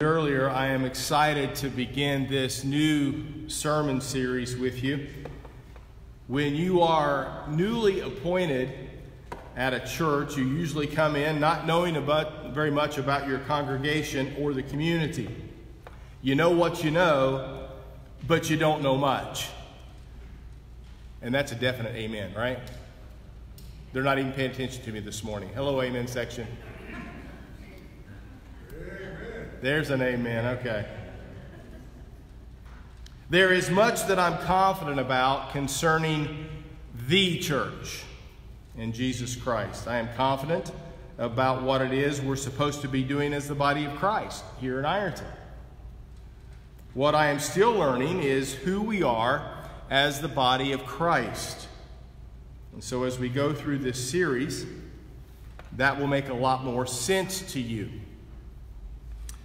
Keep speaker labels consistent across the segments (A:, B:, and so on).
A: Earlier, I am excited to begin this new sermon series with you. When you are newly appointed at a church, you usually come in not knowing about, very much about your congregation or the community. You know what you know, but you don't know much. And that's a definite amen, right? They're not even paying attention to me this morning. Hello, amen section. There's an amen. Okay. There is much that I'm confident about concerning the church in Jesus Christ. I am confident about what it is we're supposed to be doing as the body of Christ here in Ironton. What I am still learning is who we are as the body of Christ. And so as we go through this series, that will make a lot more sense to you.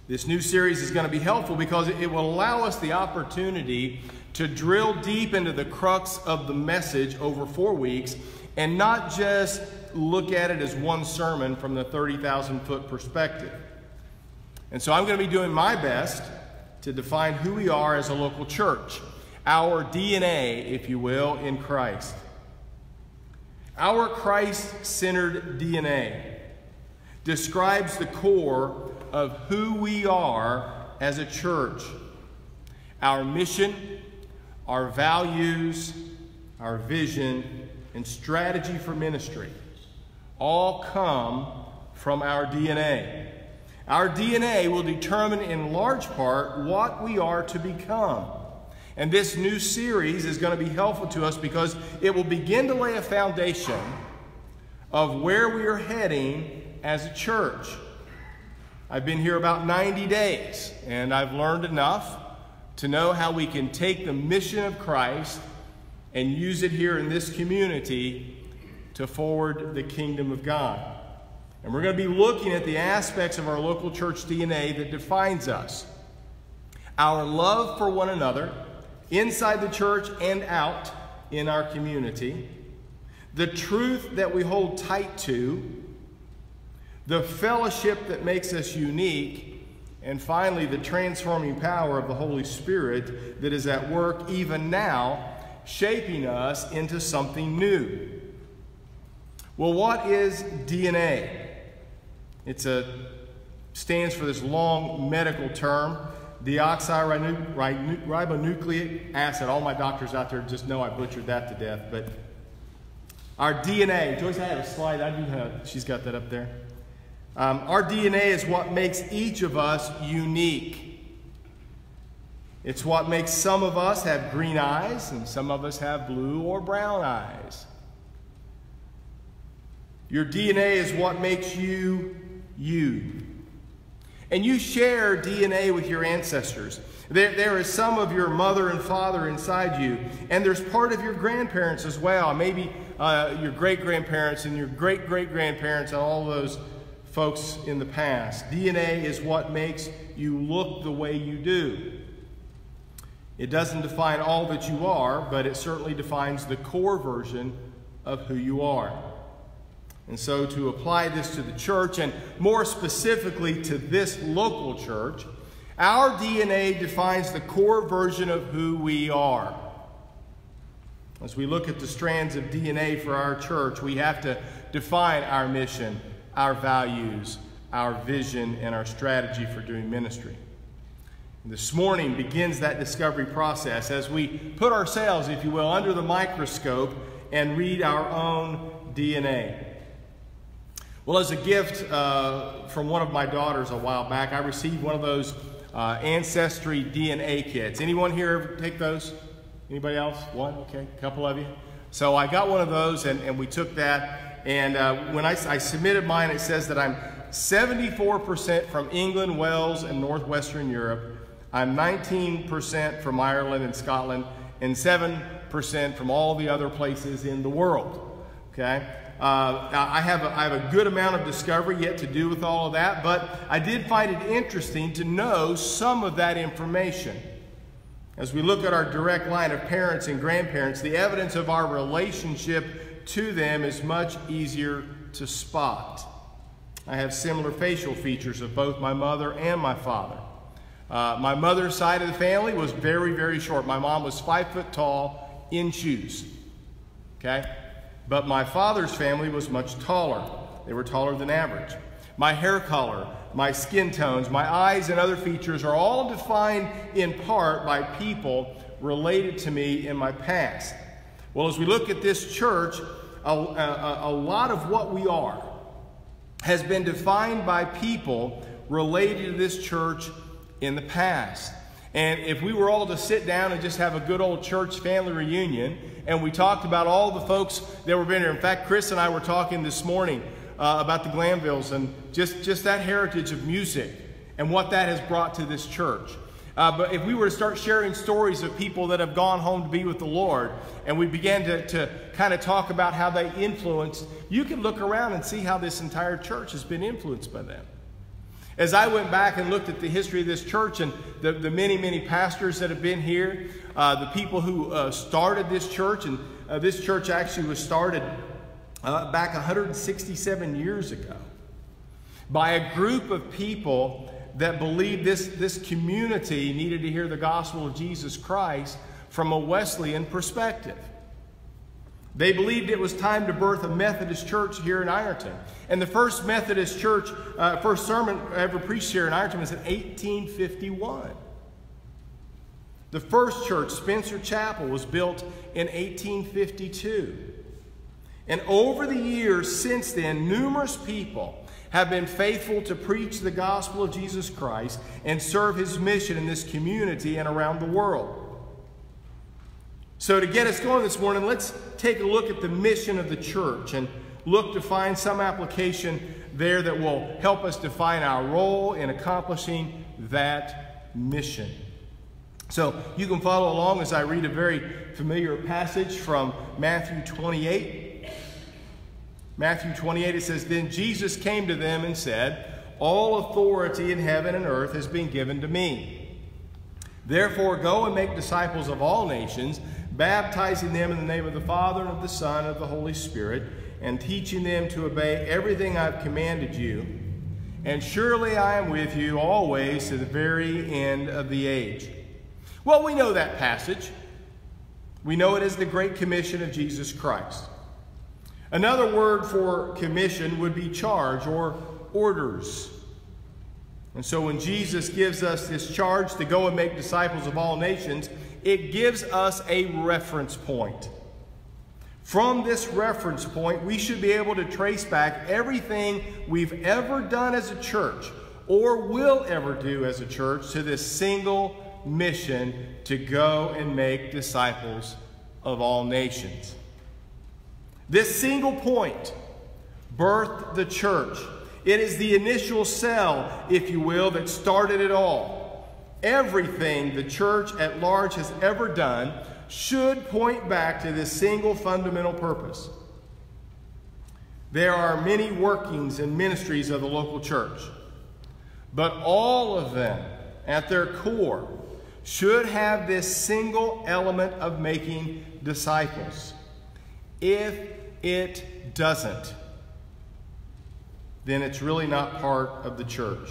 A: This new series is going to be helpful because it will allow us the opportunity to drill deep into the crux of the message over four weeks and not just look at it as one sermon from the 30,000 foot perspective. And so I'm going to be doing my best to define who we are as a local church, our DNA, if you will, in Christ. Our Christ centered DNA describes the core of who we are as a church. Our mission, our values, our vision, and strategy for ministry all come from our DNA. Our DNA will determine in large part what we are to become. And this new series is going to be helpful to us because it will begin to lay a foundation of where we are heading as a church. I've been here about 90 days, and I've learned enough to know how we can take the mission of Christ and use it here in this community to forward the kingdom of God. And we're going to be looking at the aspects of our local church DNA that defines us our love for one another, inside the church and out in our community, the truth that we hold tight to the fellowship that makes us unique, and finally, the transforming power of the Holy Spirit that is at work even now, shaping us into something new. Well, what is DNA? It's a stands for this long medical term, deoxyribonucleic acid. All my doctors out there just know I butchered that to death, but our DNA. Joyce, I have a slide. I do have. She's got that up there. Um, our DNA is what makes each of us unique. It's what makes some of us have green eyes and some of us have blue or brown eyes. Your DNA is what makes you you. And you share DNA with your ancestors. There, there is some of your mother and father inside you, and there's part of your grandparents as well. Maybe uh, your great grandparents and your great great grandparents and all those folks in the past. DNA is what makes you look the way you do. It doesn't define all that you are, but it certainly defines the core version of who you are. And so, to apply this to the church, and more specifically to this local church, our DNA defines the core version of who we are. As we look at the strands of DNA for our church, we have to define our mission our values, our vision, and our strategy for doing ministry. This morning begins that discovery process as we put ourselves, if you will, under the microscope and read our own DNA. Well, as a gift uh, from one of my daughters a while back, I received one of those uh, Ancestry DNA kits. Anyone here ever take those? Anybody else? One? Okay, a couple of you. So I got one of those, and, and we took that and uh, when I, I submitted mine, it says that I'm 74% from England, Wales, and Northwestern Europe. I'm 19% from Ireland and Scotland, and 7% from all the other places in the world. Okay? Uh, I, have a, I have a good amount of discovery yet to do with all of that, but I did find it interesting to know some of that information. As we look at our direct line of parents and grandparents, the evidence of our relationship to them is much easier to spot. I have similar facial features of both my mother and my father. Uh, my mother's side of the family was very, very short. My mom was five foot tall in shoes. Okay? But my father's family was much taller. They were taller than average. My hair color, my skin tones, my eyes, and other features are all defined in part by people related to me in my past. Well, as we look at this church, a, a, a lot of what we are has been defined by people related to this church in the past. And if we were all to sit down and just have a good old church family reunion, and we talked about all the folks that were been here. In fact, Chris and I were talking this morning uh, about the Glanvilles and just, just that heritage of music and what that has brought to this church. Uh, but if we were to start sharing stories of people that have gone home to be with the Lord, and we began to, to kind of talk about how they influenced, you can look around and see how this entire church has been influenced by them. As I went back and looked at the history of this church and the, the many, many pastors that have been here, uh, the people who uh, started this church, and uh, this church actually was started uh, back 167 years ago by a group of people that believed this, this community needed to hear the gospel of Jesus Christ from a Wesleyan perspective. They believed it was time to birth a Methodist church here in Ironton. And the first Methodist church, uh, first sermon ever preached here in Ironton was in 1851. The first church, Spencer Chapel, was built in 1852. And over the years since then, numerous people have been faithful to preach the gospel of Jesus Christ and serve his mission in this community and around the world. So, to get us going this morning, let's take a look at the mission of the church and look to find some application there that will help us define our role in accomplishing that mission. So, you can follow along as I read a very familiar passage from Matthew 28. Matthew 28, it says, Then Jesus came to them and said, All authority in heaven and earth has been given to me. Therefore, go and make disciples of all nations baptizing them in the name of the Father and of the Son and of the Holy Spirit, and teaching them to obey everything I've commanded you. And surely I am with you always to the very end of the age. Well, we know that passage. We know it is the Great Commission of Jesus Christ. Another word for commission would be charge or orders. And so when Jesus gives us this charge to go and make disciples of all nations, it gives us a reference point. From this reference point, we should be able to trace back everything we've ever done as a church or will ever do as a church to this single mission to go and make disciples of all nations. This single point birthed the church. It is the initial cell, if you will, that started it all everything the church at large has ever done should point back to this single fundamental purpose. There are many workings and ministries of the local church, but all of them, at their core, should have this single element of making disciples. If it doesn't, then it's really not part of the church.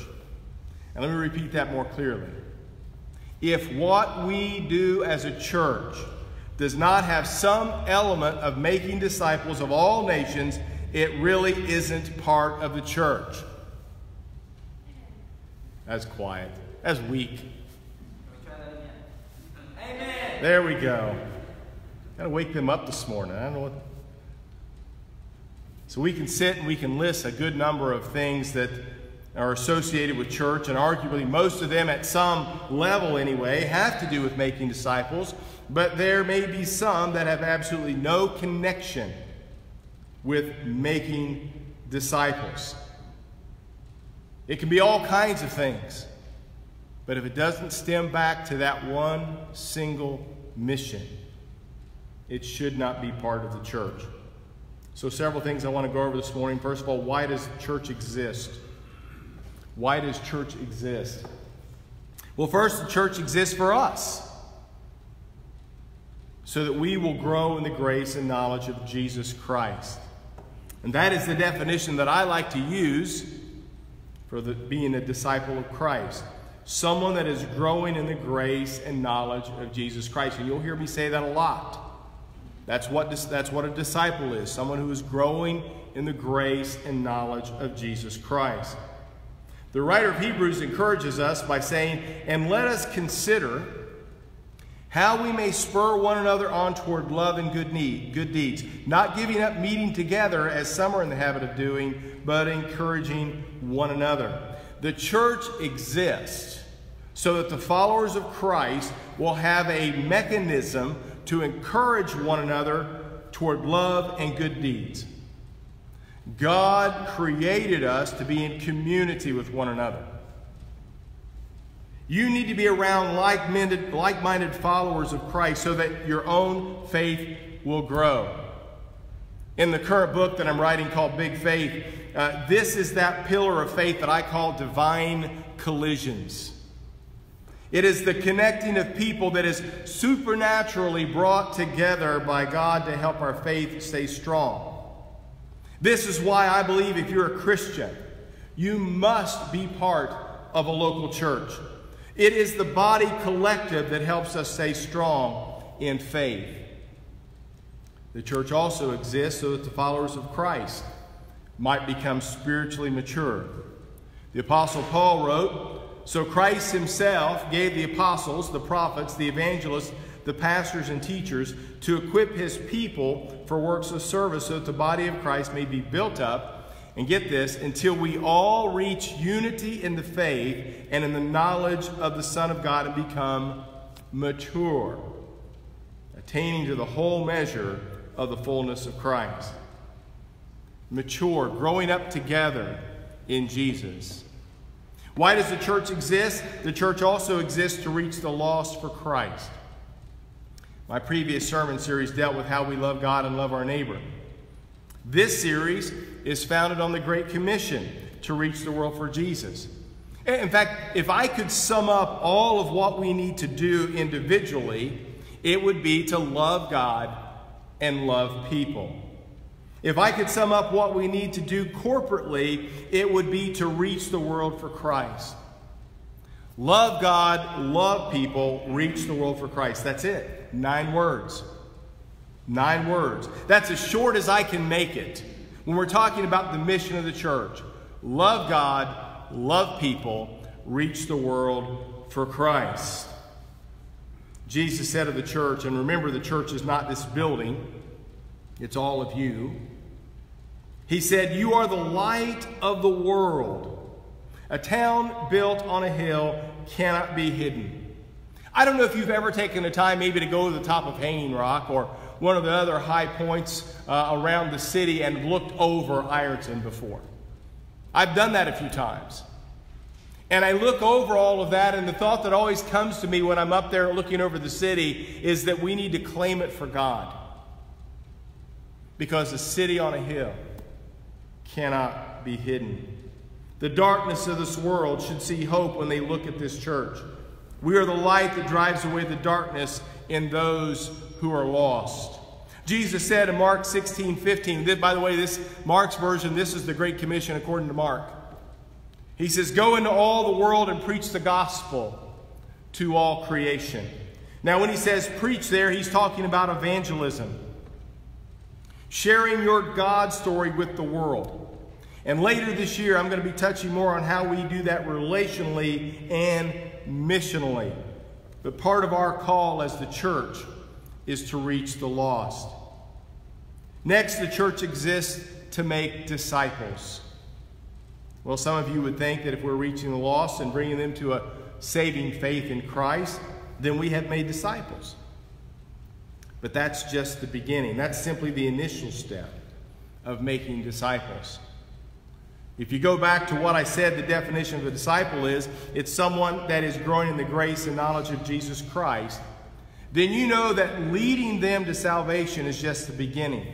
A: And let me repeat that more clearly if what we do as a church does not have some element of making disciples of all nations, it really isn't part of the church. That's quiet. That's weak. Amen. There we go. Got to wake them up this morning. I don't know what. So we can sit and we can list a good number of things that are associated with church, and arguably most of them, at some level anyway, have to do with making disciples, but there may be some that have absolutely no connection with making disciples. It can be all kinds of things, but if it doesn't stem back to that one single mission, it should not be part of the church. So, several things I want to go over this morning. First of all, why does church exist? Why does church exist? Well, first, the church exists for us so that we will grow in the grace and knowledge of Jesus Christ. And that is the definition that I like to use for the, being a disciple of Christ. someone that is growing in the grace and knowledge of Jesus Christ. And you'll hear me say that a lot. That's what, that's what a disciple is someone who is growing in the grace and knowledge of Jesus Christ. The writer of Hebrews encourages us by saying, And let us consider how we may spur one another on toward love and good, need, good deeds, not giving up meeting together as some are in the habit of doing, but encouraging one another. The church exists so that the followers of Christ will have a mechanism to encourage one another toward love and good deeds. God created us to be in community with one another. You need to be around like-minded, like-minded followers of Christ so that your own faith will grow. In the current book that I'm writing called Big Faith, uh, this is that pillar of faith that I call divine collisions. It is the connecting of people that is supernaturally brought together by God to help our faith stay strong. This is why I believe if you're a Christian, you must be part of a local church. It is the body collective that helps us stay strong in faith. The church also exists so that the followers of Christ might become spiritually mature. The Apostle Paul wrote, So Christ himself gave the apostles, the prophets, the evangelists, the pastors, and teachers to equip his people for works of service so that the body of Christ may be built up and get this, until we all reach unity in the faith and in the knowledge of the Son of God and become mature, attaining to the whole measure of the fullness of Christ. Mature, growing up together in Jesus. Why does the church exist? The church also exists to reach the lost for Christ. My previous sermon series dealt with how we love God and love our neighbor. This series is founded on the Great Commission to reach the world for Jesus. In fact, if I could sum up all of what we need to do individually, it would be to love God and love people. If I could sum up what we need to do corporately, it would be to reach the world for Christ. Love God, love people, reach the world for Christ. That's it. Nine words. Nine words. That's as short as I can make it when we're talking about the mission of the church. Love God, love people, reach the world for Christ. Jesus said of the church, and remember the church is not this building, it's all of you. He said, You are the light of the world. A town built on a hill cannot be hidden. I don't know if you've ever taken the time maybe to go to the top of Hanging Rock or one of the other high points uh, around the city and looked over Ironton before. I've done that a few times. And I look over all of that, and the thought that always comes to me when I'm up there looking over the city is that we need to claim it for God. Because a city on a hill cannot be hidden. The darkness of this world should see hope when they look at this church. We are the light that drives away the darkness in those who are lost. Jesus said in Mark 16, 15, by the way, this Mark's version, this is the Great Commission according to Mark. He says, Go into all the world and preach the gospel to all creation. Now, when he says preach there, he's talking about evangelism, sharing your God story with the world. And later this year, I'm going to be touching more on how we do that relationally and missionally. But part of our call as the church is to reach the lost. Next, the church exists to make disciples. Well, some of you would think that if we're reaching the lost and bringing them to a saving faith in Christ, then we have made disciples. But that's just the beginning. That's simply the initial step of making disciples. If you go back to what I said, the definition of a disciple is it's someone that is growing in the grace and knowledge of Jesus Christ then you know that leading them to salvation is just the beginning.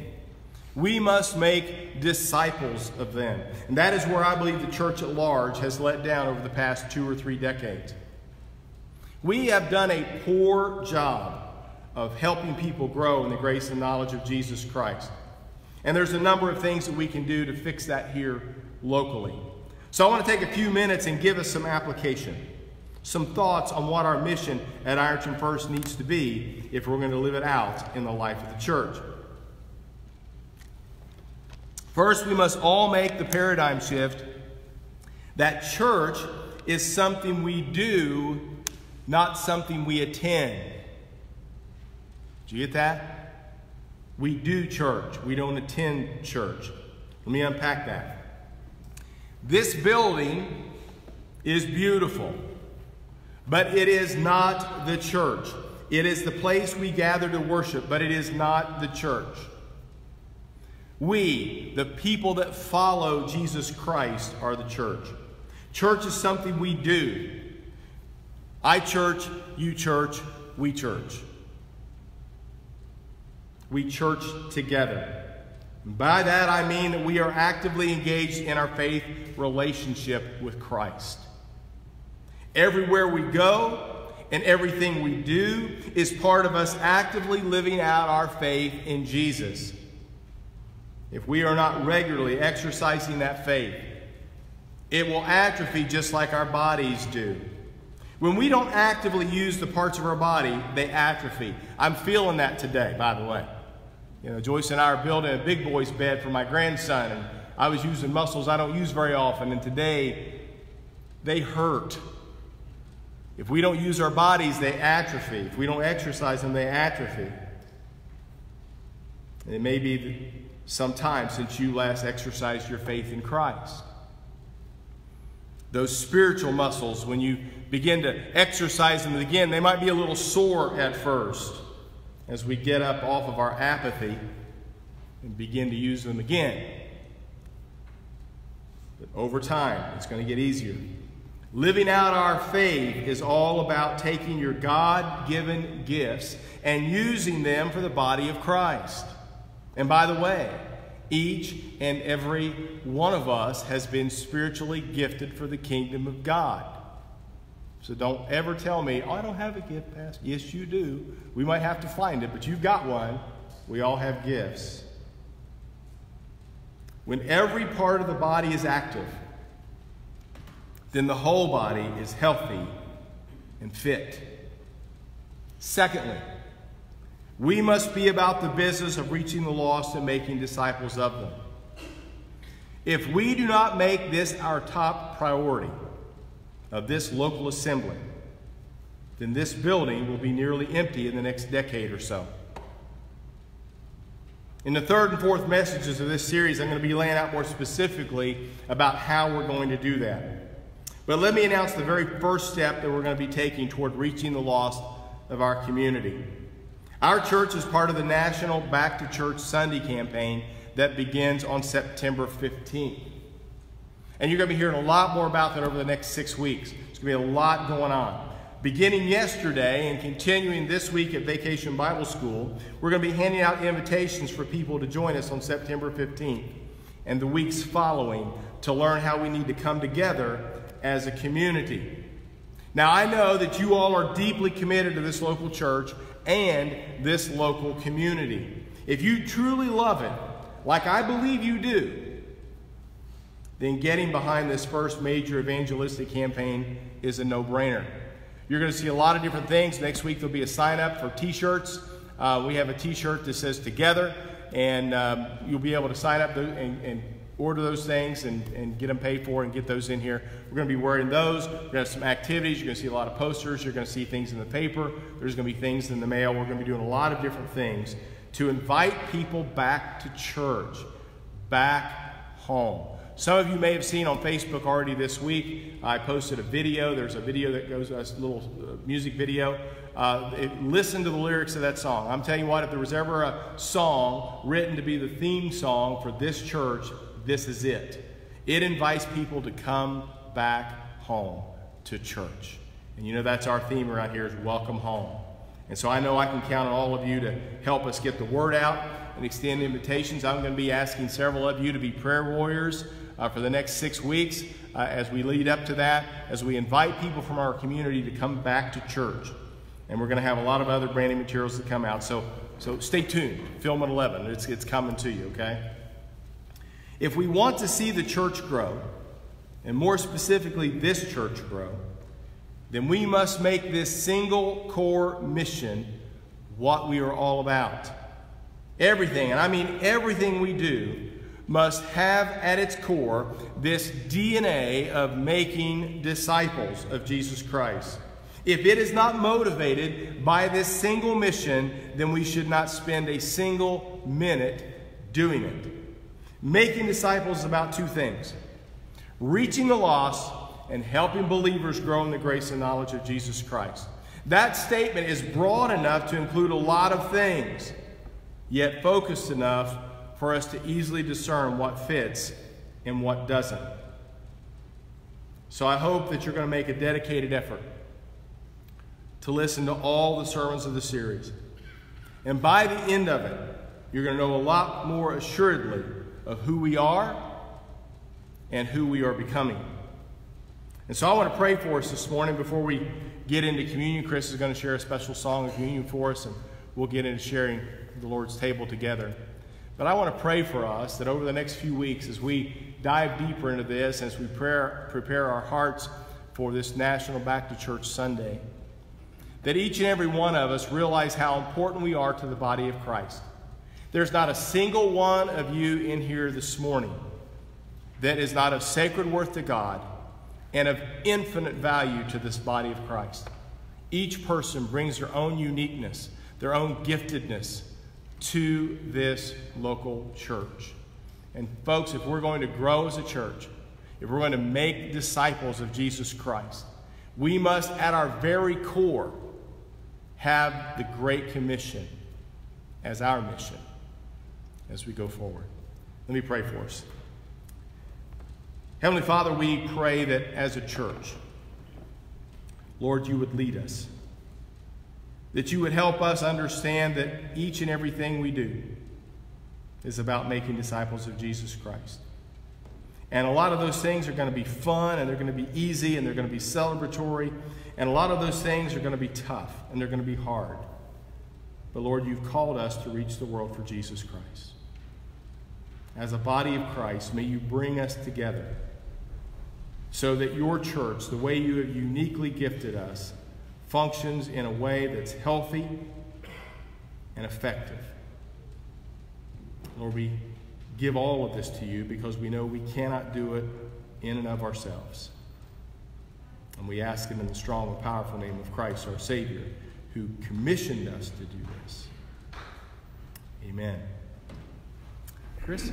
A: We must make disciples of them. And that is where I believe the church at large has let down over the past two or three decades. We have done a poor job of helping people grow in the grace and knowledge of Jesus Christ. And there's a number of things that we can do to fix that here locally. So I want to take a few minutes and give us some application. some thoughts on what our mission at Ironton First needs to be if we're going to live it out in the life of the church. First, we must all make the paradigm shift that church is something we do, not something we attend. Do you get that? We do church, we don't attend church. Let me unpack that. This building is beautiful, but it is not the church. It is the place we gather to worship, but it is not the church. We, the people that follow Jesus Christ, are the church. Church is something we do. I church, you church, we church. We church together. By that I mean that we are actively engaged in our faith relationship with Christ. Everywhere we go and everything we do is part of us actively living out our faith in Jesus. If we are not regularly exercising that faith, it will atrophy just like our bodies do. When we don't actively use the parts of our body, they atrophy. I'm feeling that today, by the way. You know, Joyce and I are building a big boy's bed for my grandson, and I was using muscles I don't use very often, and today they hurt. If we don't use our bodies, they atrophy. If we don't exercise them, they atrophy. And it may be some time since you last exercised your faith in Christ. Those spiritual muscles, when you begin to exercise them again, they might be a little sore at first as we get up off of our apathy and begin to use them again. But over time, it's going to get easier. Living out our faith is all about taking your God given gifts and using them for the body of Christ. And by the way, each and every one of us has been spiritually gifted for the kingdom of God. So don't ever tell me, oh, I don't have a gift, Pastor. Yes, you do. We might have to find it, but you've got one. We all have gifts. When every part of the body is active, then the whole body is healthy and fit. Secondly, we must be about the business of reaching the lost and making disciples of them. If we do not make this our top priority, of this local assembly, then this building will be nearly empty in the next decade or so. In the third and fourth messages of this series, I'm going to be laying out more specifically about how we're going to do that. But let me announce the very first step that we're going to be taking toward reaching the lost of our community. Our church is part of the National Back to Church Sunday campaign that begins on September 15th. And you're going to be hearing a lot more about that over the next six weeks. There's going to be a lot going on. Beginning yesterday and continuing this week at Vacation Bible School, we're going to be handing out invitations for people to join us on September 15th and the weeks following to learn how we need to come together as a community. Now, I know that you all are deeply committed to this local church and this local community. If you truly love it, like I believe you do, then getting behind this first major evangelistic campaign is a no-brainer. You're going to see a lot of different things. Next week there'll be a sign up for t-shirts. Uh, we have a t-shirt that says together and um, you'll be able to sign up and, and order those things and, and, get them paid for and get those in here. We're going to be wearing those. We're going to have some activities. You're going to see a lot of posters. You're going to see things in the paper. There's going to be things in the mail. We're going to be doing a lot of different things to invite people back to church, back home. Some of you may have seen on Facebook already this week, I posted a video. There's a video that goes, a little uh, music video. Uh, it, listen to the lyrics of that song. I'm telling you what, if there was ever a song written to be the theme song for this church, this is it. It invites people to come back home to church. And you know that's our theme around here is welcome home. And so I know I can count on all of you to help us get the word out and extend invitations. I'm going to be asking several of you to be prayer warriors uh, for the next six weeks uh, as we lead up to that, as we invite people from our community to come back to church. And we're going to have a lot of other branding materials that come out. So, so stay tuned. Film at 11. It's, it's coming to you, okay? If we want to see the church grow, and more specifically this church grow, then we must make this single core mission what we are all about. Everything, and I mean everything we do, must have at its core this DNA of making disciples of Jesus Christ. If it is not motivated by this single mission, then we should not spend a single minute doing it. Making disciples is about two things reaching the lost and helping believers grow in the grace and knowledge of Jesus Christ. That statement is broad enough to include a lot of things, yet focused enough for us to easily discern what fits and what doesn't. So I hope that you're going to make a dedicated effort to listen to all the sermons of the series. And by the end of it, you're going to know a lot more assuredly of who we are and who we are becoming. And so I want to pray for us this morning before we get into communion. Chris is going to share a special song of communion for us, and we'll get into sharing the Lord's table together. But I want to pray for us that over the next few weeks, as we dive deeper into this, as we prepare our hearts for this National Back to Church Sunday, that each and every one of us realize how important we are to the body of Christ. There's not a single one of you in here this morning that is not of sacred worth to God and of infinite value to this body of Christ. Each person brings their own uniqueness, their own giftedness to this local church. And, folks, if we're going to grow as a church, if we're going to make disciples of Jesus Christ, we must, at our very core, have the Great Commission as our mission as we go forward. Let me pray for us. Heavenly Father, we pray that as a church, Lord, you would lead us. That you would help us understand that each and everything we do is about making disciples of Jesus Christ. And a lot of those things are going to be fun and they're going to be easy and they're going to be celebratory. And a lot of those things are going to be tough and they're going to be hard. But Lord, you've called us to reach the world for Jesus Christ. As a body of Christ, may you bring us together so that your church, the way you have uniquely gifted us, functions in a way that's healthy and effective. Lord, we give all of this to you because we know we cannot do it in and of ourselves. And we ask it in the strong and powerful name of Christ, our Savior, who commissioned us to do this. Amen. Chris?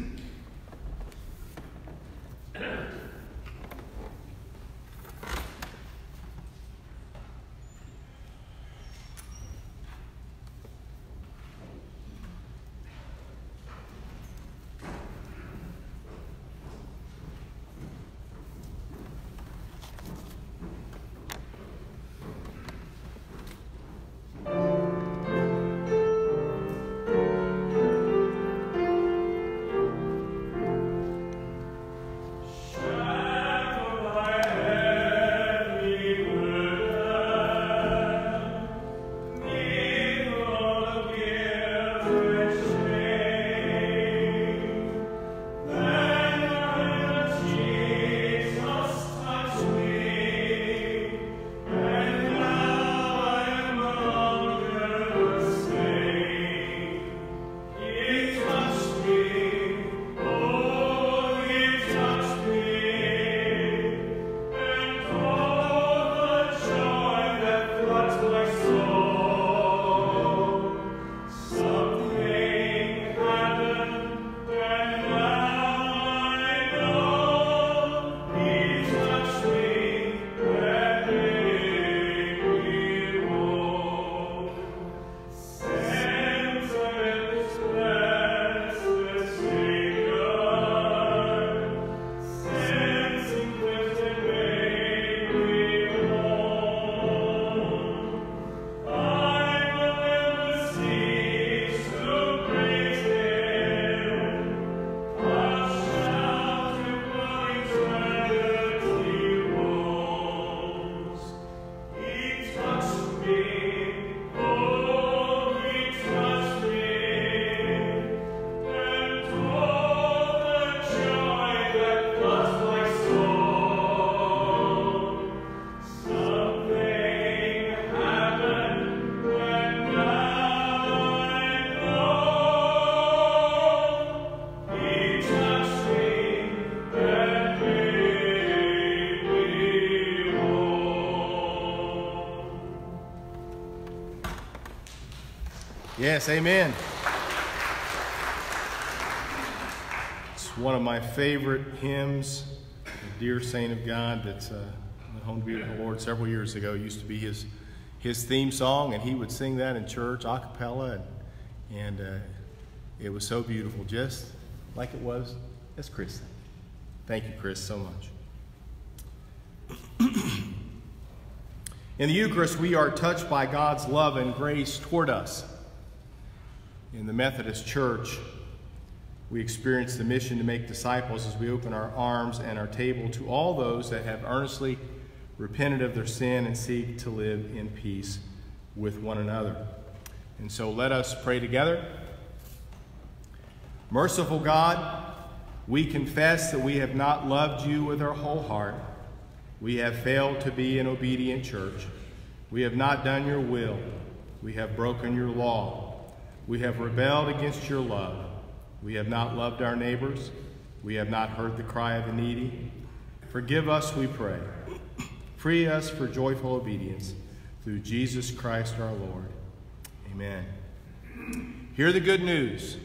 A: Yes, amen. It's one of my favorite hymns, the Dear Saint of God, that's uh, home to be with the Lord several years ago. It used to be his, his theme song, and he would sing that in church a cappella, and, and uh, it was so beautiful, just like it was as Chris. Thank you, Chris, so much. In the Eucharist, we are touched by God's love and grace toward us. In the Methodist Church, we experience the mission to make disciples as we open our arms and our table to all those that have earnestly repented of their sin and seek to live in peace with one another. And so let us pray together. Merciful God, we confess that we have not loved you with our whole heart we have failed to be an obedient church. We have not done your will. We have broken your law. We have rebelled against your love. We have not loved our neighbors. We have not heard the cry of the needy. Forgive us, we pray. Free us for joyful obedience through Jesus Christ our Lord. Amen. Hear the good news.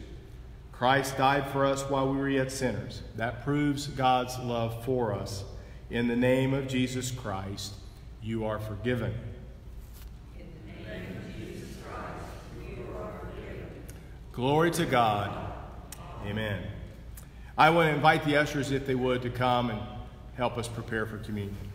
A: Christ died for us while we were yet sinners. That proves God's love for us in the name of Jesus Christ, you are forgiven. Glory to God. Amen. I want to invite the ushers, if they would, to come and help us prepare for communion.